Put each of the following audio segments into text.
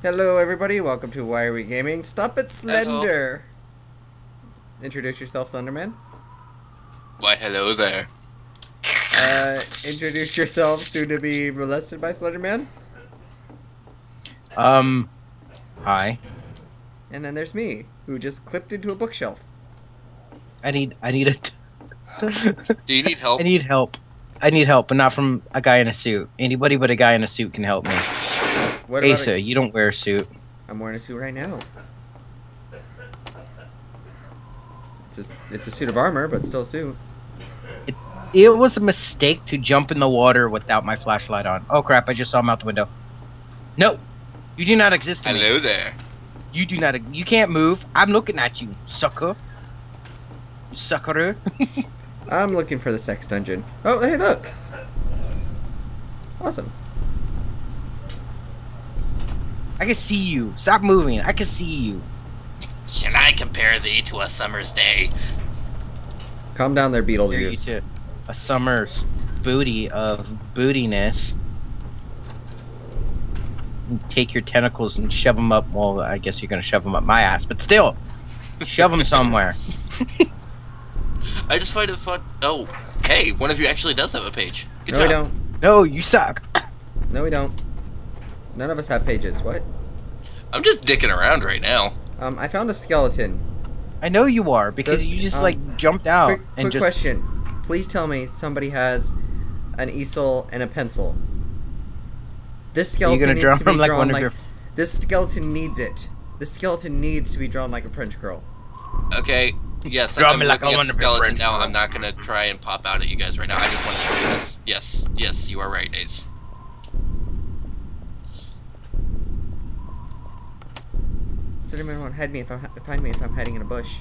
Hello, everybody. Welcome to Why Are We Gaming? Stop it, Slender. Introduce yourself, Slenderman. Why, hello there. Uh, introduce yourself, soon to be molested by Slenderman. Um, hi. And then there's me, who just clipped into a bookshelf. I need, I need a. Do you need help? I need help. I need help, but not from a guy in a suit. Anybody but a guy in a suit can help me. What Hey, about sir, a- you don't wear a suit. I'm wearing a suit right now. It's a, it's a suit of armor, but still a suit. It was a mistake to jump in the water without my flashlight on. Oh crap! I just saw him out the window. No, you do not exist. To me. Hello there. You do not. You can't move. I'm looking at you, sucker. You sucker. I'm looking for the sex dungeon. Oh, hey, look. Awesome. I can see you. Stop moving. I can see you. Can I compare thee to a summer's day? Calm down there, Compare Beetlejuice. a summer's booty of bootiness. And Take your tentacles and shove them up. Well, I guess you're gonna shove them up my ass, but still, shove them somewhere. I just find it fun. Oh, hey, one of you actually does have a page. Good no, we don't. No, you suck. No, we don't. None of us have pages. What? I'm just dicking around right now. Um, I found a skeleton. I know you are because Does- you just um, like jumped out quick and quick just. question. Please tell me somebody has an easel and a pencil. This skeleton needs draw to be like drawn one of like. your? This skeleton needs it. This skeleton needs to be drawn like a French girl. Okay, yes, Draw I'm me like looking I at the wanna skeleton now. I'm not gonna try and pop out at you guys right now. I just want to see this. Yes, yes, you are right, Ace. Cinnamon won't hide me if I'm find me if I'm hiding in a bush.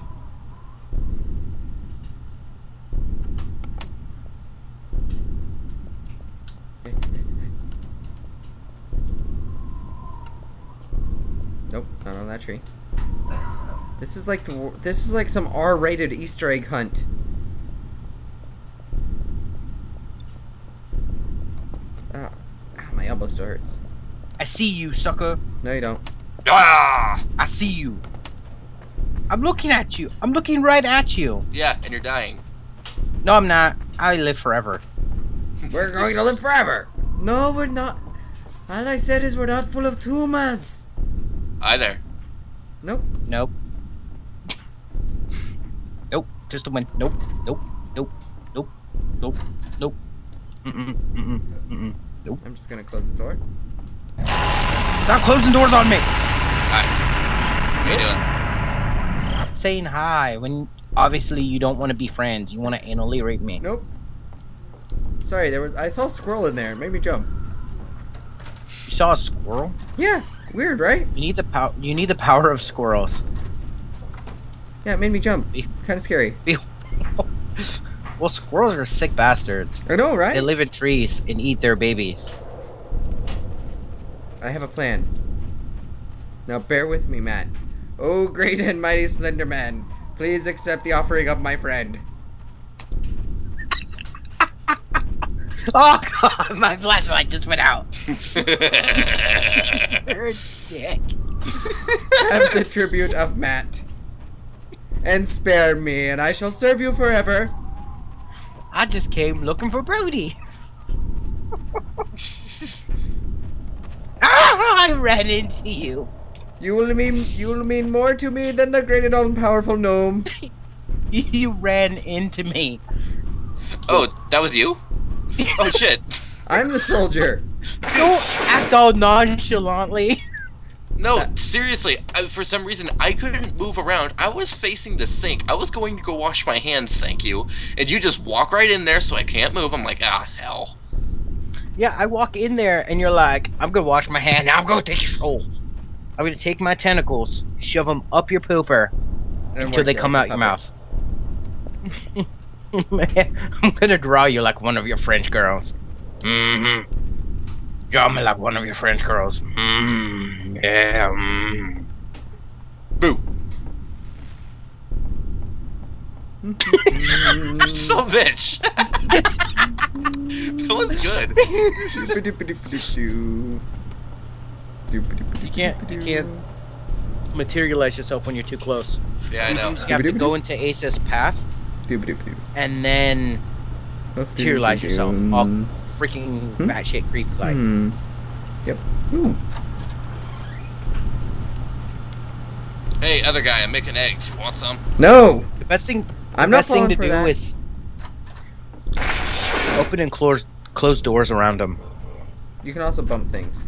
Nope, not on that tree. This is like the this is like some R-rated Easter egg hunt. Ah, ah, my elbow still hurts. I see you, sucker. No, you don't. Ah! I see you. I'm looking at you. I'm looking right at you. Yeah, and you're dying. No, I'm not. I live forever. We're going to live forever. No, we're not. All I said is we're not full of tumors. Hi there. Nope. Nope. Nope. Just a win. Nope. Nope. Nope. Nope. Nope. Nope. Mm-mm. Mm-mm. Mm-mm. Nope. I'm just gonna close the door. Stop closing doors on me. Hi. How you doing? Saying hi when obviously you don't want to be friends. You want to anally rape me. Nope. Sorry, there was. I saw a squirrel in there. It made me jump. You saw a squirrel? Yeah. Weird, right? You need the power. You need the power of squirrels. Yeah, it made me jump. Be- Kind of scary. Well, squirrels are sick bastards. I know, right? They live in trees and eat their babies. I have a plan. Now bear with me, Matt. Oh, great and mighty Slender Man, please accept the offering of my friend. Oh god, my flashlight just went out. You're a dick. Have the tribute of Matt. And spare me, and I shall serve you forever. I just came looking for Brody. ah, I ran into you. You will mean you will mean more to me than the great and all-powerful gnome. You ran into me. oh, that was you? Oh shit. I'm the soldier. Don't act all nonchalantly. No, seriously. I, for some reason, I couldn't move around. I was facing the sink. I was going to go wash my hands, thank you. And you just walk right in there, so I can't move. I'm like, ah, hell. Yeah, I walk in there and you're like, I'm gonna wash my hand. Now I'm gonna take your soul. I'm gonna take my tentacles, shove them up your pooper And until they come out your mouth. Man, I'm gonna draw you like one of your French girls. Mm-hmm. Draw me like one of your French girls. Mm, yeah. Mm. Boo. I'm so bitch. That was good. You can't- you can't- Materialize yourself when you're too close. Yeah, I know. You have to go into Ace's path and then Materialize yourself. All freaking Hmm? batshit creep like. Hmm. Yep. Ooh. Hey, other guy, I'm making eggs. You want some? No! The best thing I'm the not best thing falling to for do that. is open and close close doors around them. You can also bump things.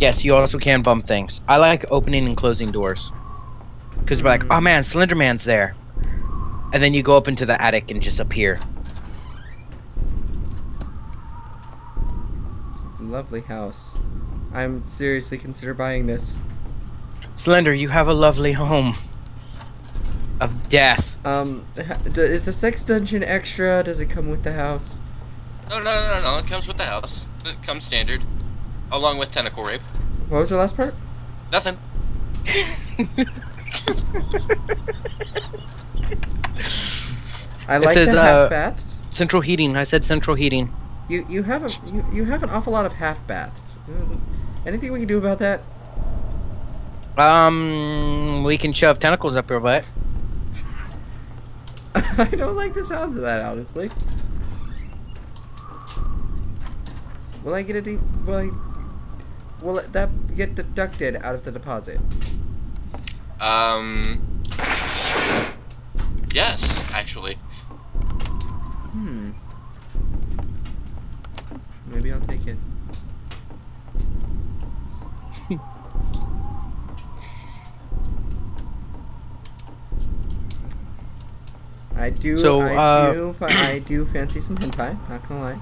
Yes, you also can bump things. I like opening and closing doors. Because we're like, Hmm. oh man, Slender Man's there. And then you go up into the attic and just appear. This is a lovely house. I'm seriously consider buying this. Slender, you have a lovely home. Of death. Um, is the sex dungeon extra? Does it come with the house? No, no, no, no, no. It comes with the house. It comes standard. Along with tentacle rape. What was the last part? Nothing. I It like says, the uh, half baths. Central heating. I said central heating. You you have a you, you have an awful lot of half baths. Anything we can do about that? Um, we can shove tentacles up your butt. I don't like the sounds of that, honestly. Will I get a deep? Will I? Will that get deducted out of the deposit? Um. Yes, actually. Hmm. Maybe I'll take it. I do. So, I uh, do. I do fancy some hentai. Not gonna lie.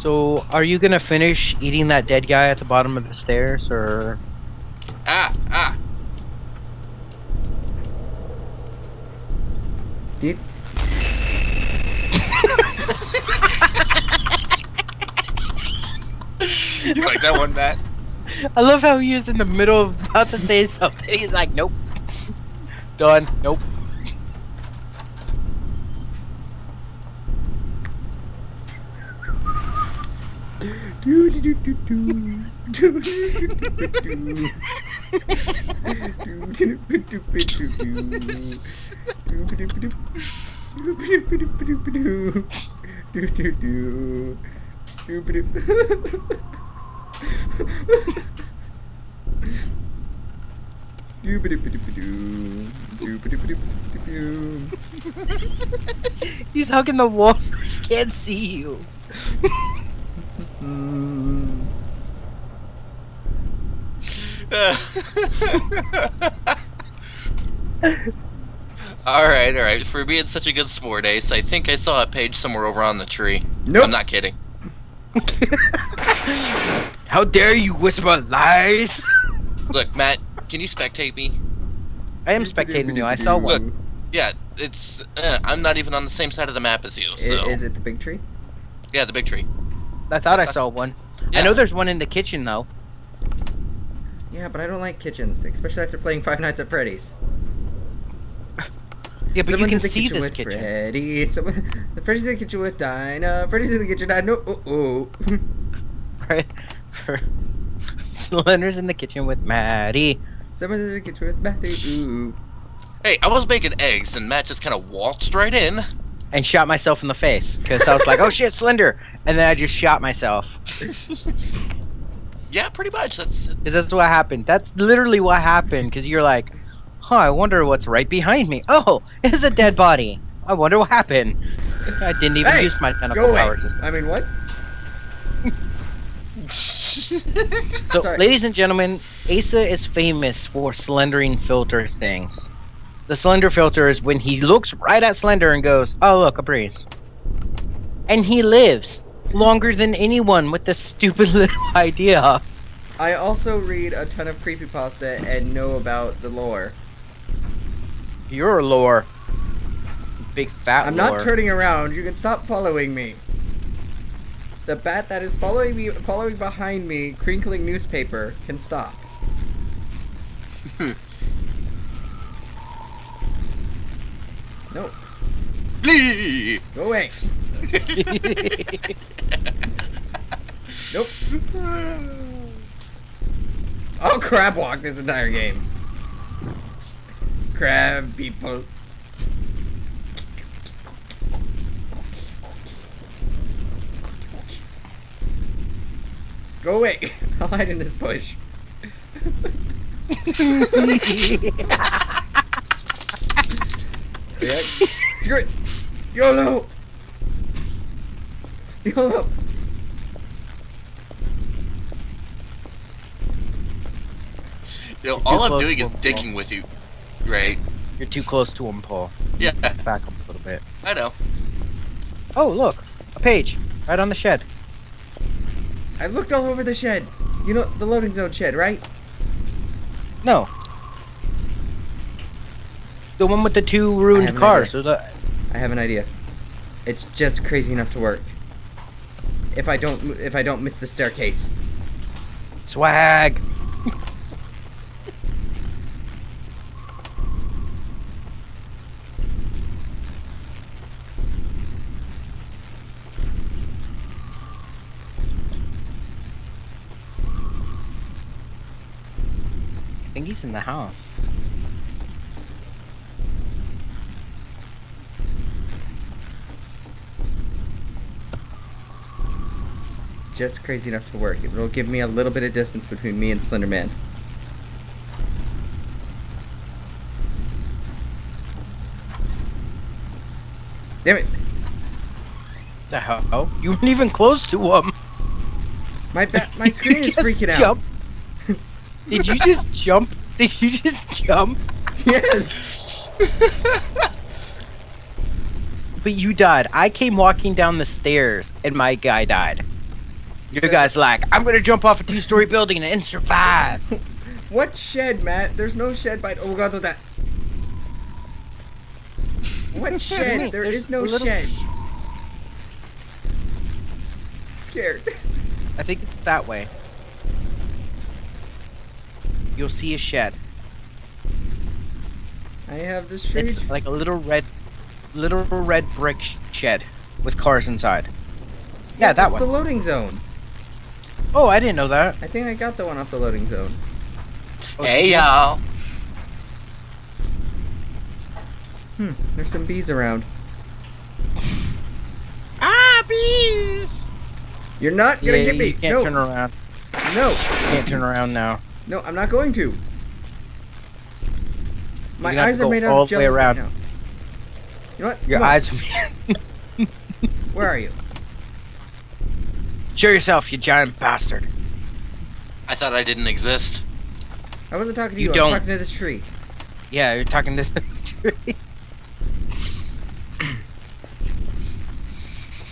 So, are you gonna finish eating that dead guy at the bottom of the stairs, or Ah, ah. Do you, You like that one, Matt? I love how he is in the middle of about to say something. He's like, nope. Done. Nope. He's hugging the wall. I can't see you. alright, alright. For being such a good sport, Ace, I think I saw a page somewhere over on the tree. Nope. I'm not kidding. How dare you whisper lies? Look, Matt, can you spectate me? I am spectating you. I saw Look. one. Yeah, it's. Uh, I'm not even on the same side of the map as you, so. Is it the big tree? yeah, the big tree. I thought I saw one. I know there's one in the kitchen though. Yeah, but I don't like kitchens, especially after playing Five Nights at Freddy's. Yeah, but Someone's you in can the see kitchen this with kitchen. Freddy. Someone, Freddy's in the kitchen with Dinah. Freddy's in the kitchen. I know. Oh, oh. Right? Slender's in the kitchen with Maddie. Someone's in the kitchen with Matthew. Ooh. Hey, I was making eggs, and Matt just kind of waltzed right in. And shot myself in the face because I was like, "Oh shit, Slender!" and then I just shot myself. Yeah, pretty much. That's. 'Cause that's what happened. That's literally what happened. Because you're like, "Huh, I wonder what's right behind me." Oh, it's a dead body. I wonder what happened. I didn't even Hey, use my tentacle Go away. powers. I mean, what? So, Sorry. ladies and gentlemen, Asa is famous for slendering filter things. The slender filter is when he looks right at Slender and goes, "Oh look, a breeze," and he lives longer than anyone with this stupid little idea. I also read a ton of creepypasta and know about the lore. You're lore, big fat. I'm lore. not turning around. You can stop following me. The bat that is following me, following behind me, crinkling newspaper, can stop. no, Blee! go away. Nope. I'll crab walk this entire game. Crab people. Go away. I'll hide in this bush. Yeah. Screw it. YOLO. YOLO. You know, all I'm doing is him, digging with you, right? You're too close to him, Paul. Yeah, Back up a little bit. I know. Oh, look, a page right on the shed. I looked all over the shed. You know the loading zone shed, right? No. The one with the two ruined cars. idea. There's a, I have an idea. It's just crazy enough to work. If I don't, if I don't miss the staircase. swag. I think he's in the house. Just crazy enough to work. It'll give me a little bit of distance between me and Slender Man. Damn it! The hell? You weren't even close to him. My ba- my screen is freaking out. Did you just jump? Did you just jump? Yes. But you died. I came walking down the stairs and my guy died. Your said- guy's like, I'm gonna jump off a two-story building and survive. What shed, Matt? There's no shed by. Oh god, what that? What shed? There's no little- shed. Scared. I think it's that way. You'll see a shed. I have the strange. It's like a little red, little red brick shed with cars inside. Yeah, that that's one. the loading zone. Oh, I didn't know that. I think I got the one off the loading zone. Hey y'all. Hmm. There's some bees around. Ah, bees! You're not gonna yeah, get you me. can't No. turn around. No. You can't turn around now. No, I'm not going to. My gonna have eyes to are go made out all of the way jelly right around. now. You know what? Your Come on. eyes. Where are you? Show yourself, you giant bastard. I thought I didn't exist. I wasn't talking to You you. I don't. was talking to this tree. Yeah, you're talking to the tree.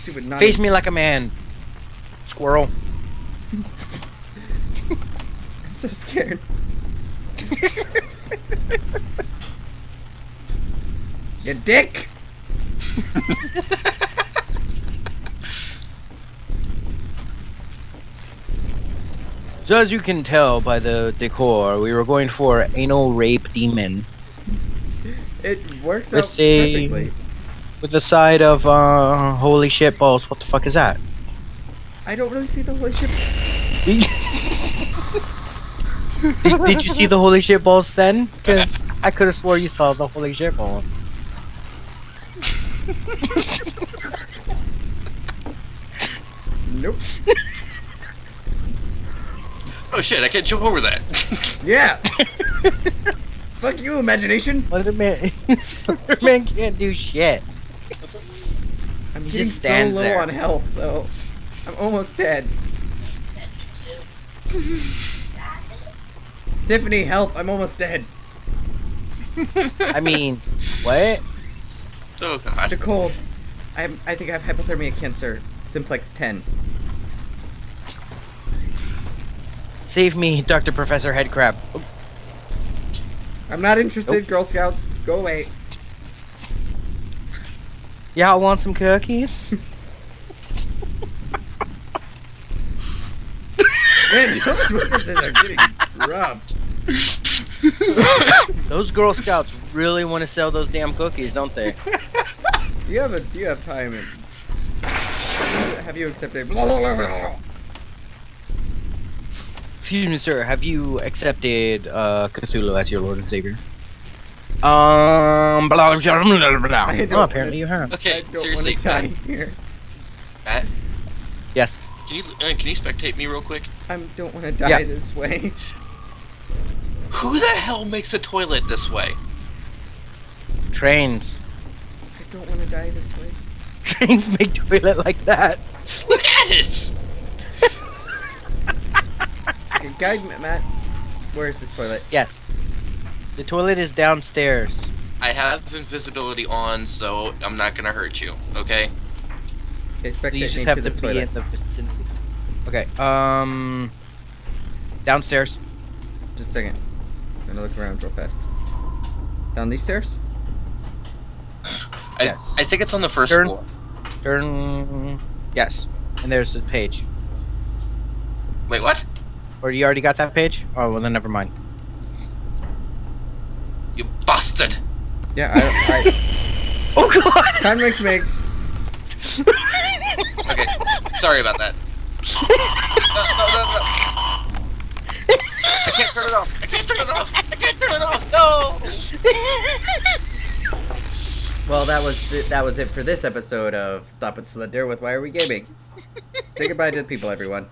Stupid not. Face me like a man, squirrel. I'm so scared. you dick. So as you can tell by the decor, we were going for anal rape demon It works With out a- perfectly. with the side of uh holy shit balls. What the fuck is that? I don't really see the holy shit. did, did you see the holy shit balls then? Because I could have swore you saw the holy shit balls. Nope. Oh shit, I can't jump over that. Yeah. Fuck you, imagination. Slenderman, Slenderman can't do shit. I'm He getting so low there. on health, though. I'm almost dead. Tiffany, help! I'm almost dead. I mean, what? oh god. The cold. I have, I think I have hypothermia cancer. Simplex 10. Save me, Dr. Professor Headcrab. I'm not interested, Nope. Girl Scouts. Go away. Y'all want some cookies? Man, Jehovah's Witnesses are getting rough. Those Girl Scouts really want to sell those damn cookies, don't they? You have a, you have time and have you accepted? Blah, blah, blah, blah. Excuse me, sir. Have you accepted uh, Cthulhu as your Lord and Savior? Um, blah, blah, blah, blah, blah. I Oh, apparently you have. Okay, I don't seriously, want to die Matt, here. Matt, Yes. can you uh, can you spectate me real quick? I don't want to die Yeah. this way. Who the hell makes a toilet this way? Trains. I don't want to die this way. Trains make toilet like that. Look at it! Okay, guide me, Matt. Where is this toilet? Yes. The toilet is downstairs. I have invisibility on, so I'm not gonna hurt you. Okay? Okay, So you just have to to be in the vicinity. Okay. Um. Downstairs. Just a second. I'm gonna look around real fast. Down these stairs? I, Yes. I think it's on the first Turn. floor. Turn. Yes. And there's the page. Wait, what? Or you already got that page? Oh well, then never mind. You bastard! Yeah, I. I Oh god! time mix mix. Okay, sorry about that. No, no, no, no. I can't turn it off. I can't turn it off. I can't turn it off. No. Well, that was th- that was it for this episode of Stop It Slender with Why Are We Gaming. Say goodbye to the people, everyone.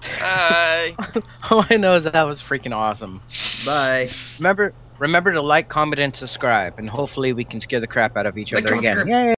Bye. All I know is that, that was freaking awesome. Bye. Remember, remember to like, comment, and subscribe, and hopefully we can scare the crap out of each Like, other again. Yay!